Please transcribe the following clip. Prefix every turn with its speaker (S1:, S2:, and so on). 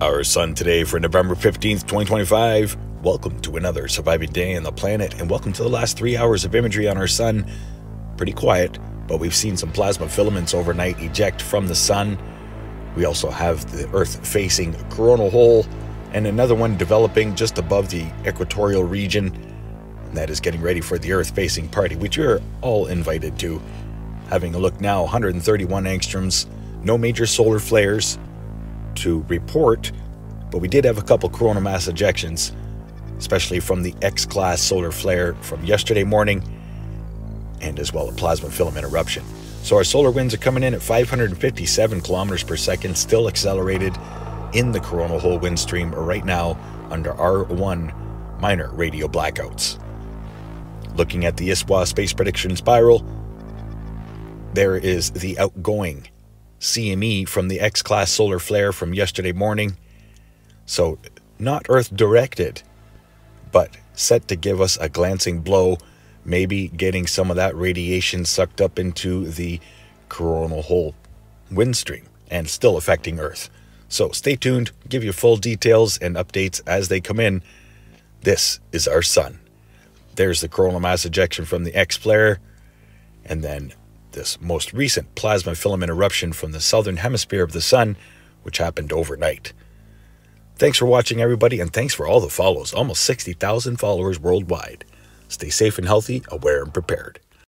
S1: Our sun today for November 15th, 2025. Welcome to another surviving day on the planet, and welcome to the last three hours of imagery on our sun. Pretty quiet, but we've seen some plasma filaments overnight eject from the sun. We also have the Earth facing coronal hole, and another one developing just above the equatorial region. And that is getting ready for the Earth facing party, which you're all invited to. Having a look now, 131 angstroms, no major solar flares, to report, but we did have a couple coronal mass ejections, especially from the X class solar flare from yesterday morning, and as well a plasma filament eruption. So our solar winds are coming in at 557 kilometers per second, still accelerated in the coronal hole wind stream right now under R1 minor radio blackouts. Looking at the ISWA space prediction spiral, there is the outgoing CME from the X class solar flare from yesterday morning. So, not Earth directed, but set to give us a glancing blow, maybe getting some of that radiation sucked up into the coronal hole wind stream and still affecting Earth. So, stay tuned, give you full details and updates as they come in. This is our sun. There's the coronal mass ejection from the X flare, and then this most recent plasma filament eruption from the southern hemisphere of the sun, which happened overnight. Thanks for watching, everybody, and thanks for all the follows. Almost 60,000 followers worldwide. Stay safe and healthy, aware and prepared.